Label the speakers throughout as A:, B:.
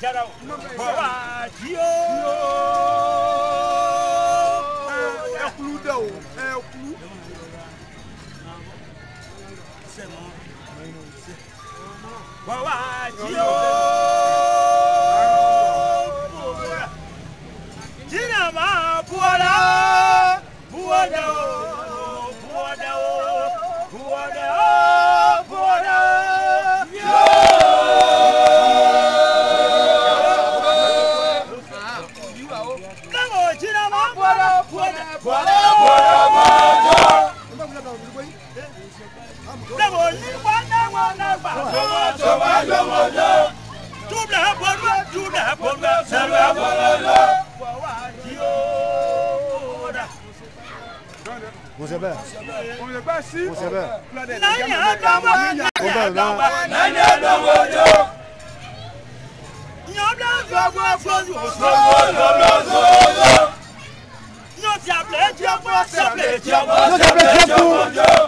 A: Geral, boa dia! É o Cludão, é o Cludão. Boa dia! nagba. Jomo jomo jomo jo. Jumla bolo jumla bolo sẹlẹ bolo lo. Wàwá di o da. Kosɛbɛ. Kosɛbɛ si. Kosɛbɛ. N'an y'a dɔnbɔ n'an y'a dɔnbɔ. N'an y'a dɔnbɔ jo. Ɲɔbila gbogbo foyi. Gbogbo gbogbo foyi. Ɲɔtiabilɛ jɛko sɛbilɛ jɛko sɛbilɛ jɛko jo.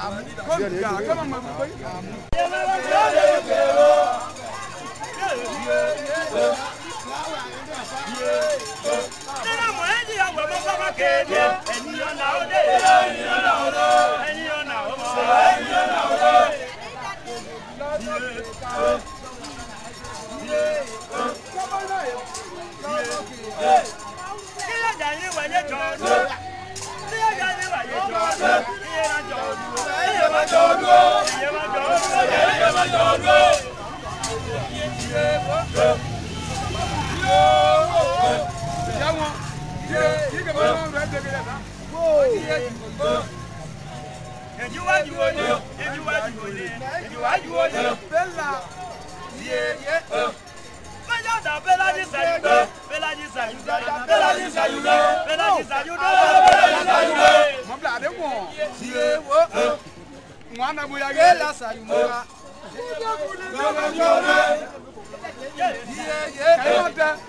A: Ẹni ọ̀la ó dé. Ẹni ọ̀la ó dé. Yeah yeah. ejiwaju ole, ejiwaju ole, bella, ye ye. Bella da bella di sayudo, bella di sayudo, bella di sayudo, bella di sayudo, bella di sayudo. Mo bla de won, ye wo. Mo ana mo ya ge la sayudo. Ye ye. Ye ye.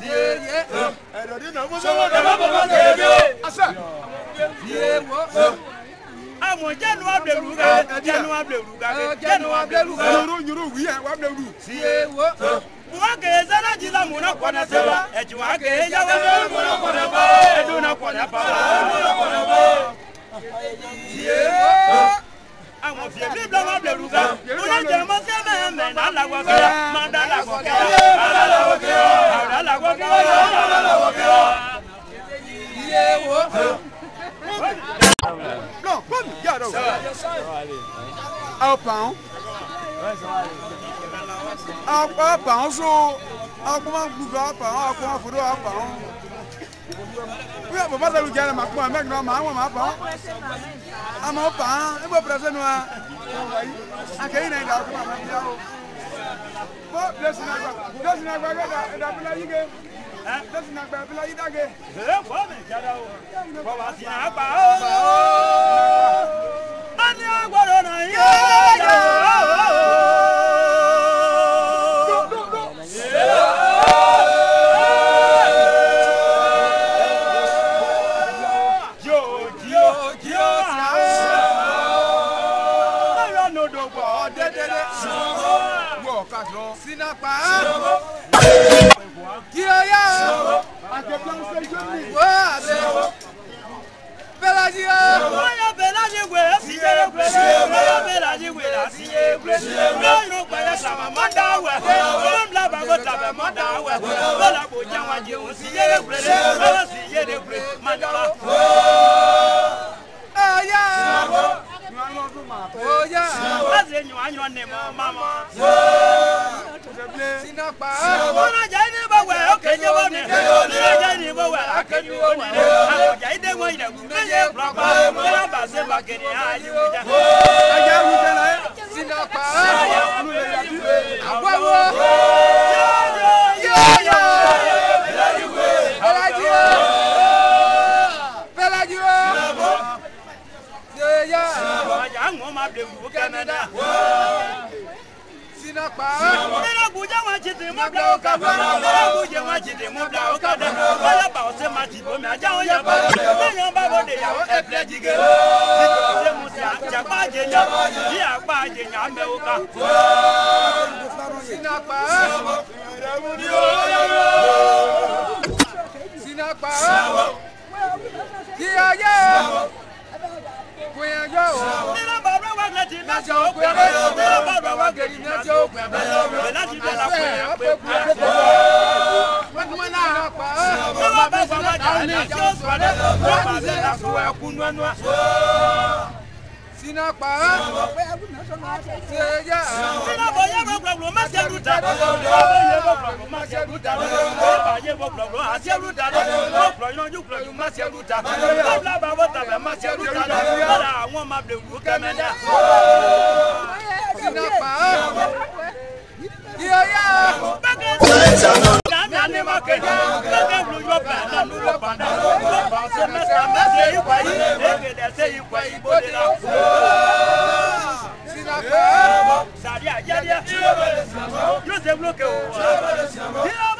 A: tiye ẹ̀rọ̀dì náà mọ́tò wọn dẹ̀ bàbá bàbá kẹ̀kẹ́ asẹ tiye wọ. àwọn jẹnu abilẹlu ka jẹnu abilẹlu ka jẹnu abilẹlu ka. nyuru nyuru wiyẹ wa bilẹlu. tiye wọ. mɔgɔ kɛyɛ sɛnɛ kɔnɛ tɛ wa kɔnɛ ba ɛdun na kɔnɛ ba mun na kɔnɛ ba. tiye wọ àwọn fìbí bílọ́mọ bẹ̀rù ká oníjẹ̀mọ́sẹ́ bẹ́ẹ̀ mẹ́ta làwọ̀ kẹ́yà máa dá làwọ̀ kẹ́yà àdá làwọ̀ kẹ́yà àdá op aan. Op, op aan, zo. Op aan, boeven op aan, op aan, voor de op aan. Wíwá bàbá dàlú jẹ́ ẹ̀rẹ̀mà kún àmẹ́gbẹ́ ọmọ àwọn ọmọ àpá. Àmọ́ ọ̀pá ẹgbẹ́ pẹ̀lẹ́sẹ̀ nù wa. Akẹ́yìn náà ìdàrú fún àmọ́ ẹ̀yà o. Bọ́ lẹ́sìn náà gbà lẹ́sìn náà gbà gẹ́gà ẹ̀dà fúnra yí ge. Lẹ́sìn náà gbà fúnra yí dáge. Ṣé fọ́ọ̀mù ìjàdá o? Bọ̀wá sí àgbà o. lọ. sinapa kí o yá o. wo àbẹ bẹ́lájí o. lọ́yọ̀ bẹ́lájí wèrè sí yé gbèsè. lọ́yọ̀ bẹ́lájí wèrè sí yé gbèsè. lọ́yọ̀ gbẹ̀rẹ̀ sàmà má dá wẹ̀. lọ́yọ̀ bàbá kò tàbẹ̀ má dá wẹ̀. lọ́yọ̀ kò jẹun àjẹun sí yé gbèsè. lọ́yọ̀ sí yé gbèsè má dá wẹ̀. mama. Oh yeah. Waze nywa nywa ne mama. Sina pa. Ona jaide ba wa okenye wo ne. Ona jaide ba wa akenye wo ne. Ona jaide wo ina gumeye kwa kwa. Ona ba se ba kere ayi wo ja. ŋun ma bilen wu kɛnɛ dɛ. sinapa. sinɛ bujɛ ma jiti mu bila o ka fɔ. sinɛ bujɛ ma jiti mu bila o ka dɛ. wala bawo se ma ti bomi aja o yɛ bawo. ne ɲɔ ba bo de ya o ɛ filɛ jigi. sinɛ mu si a kpa jɛnya si a kpa jɛnya an bɛ o kan. sinapa. sinapa. sinapa. kí ayé. Sabo ṣe ó pè é bẹ́ẹ̀ bọ́ọ̀dọ̀ wá gèrè ní ṣe ó pè é bẹ́ẹ̀ láti bẹ́ẹ̀ la pè é pé pé pé pé wọ́n ti wọ́n náà pa ọ́ ọmọ bẹ́ẹ̀ sọ́nà dáhùn ní ìjọ sọ̀rọ̀ wọ́n ti ṣe àfọwọ́ ẹkún nánú sina pa seya. sina bɔ ye bɔ ma se olu da. bɔ ye bɔ ma se olu da. bɔ ye bɔ a se olu da. bɔ bulɔnyɔnju bulɔnju ma se olu da. bɔ b'a fɔ tabɛ ma se olu da. wala ŋo ma bilen olu kɛmɛ sina pa yeye. bɛɛ kɛ. n'a ni ma kɛ nulo banda nulo ba se mẹ́ta mẹsẹ yi wa yi ege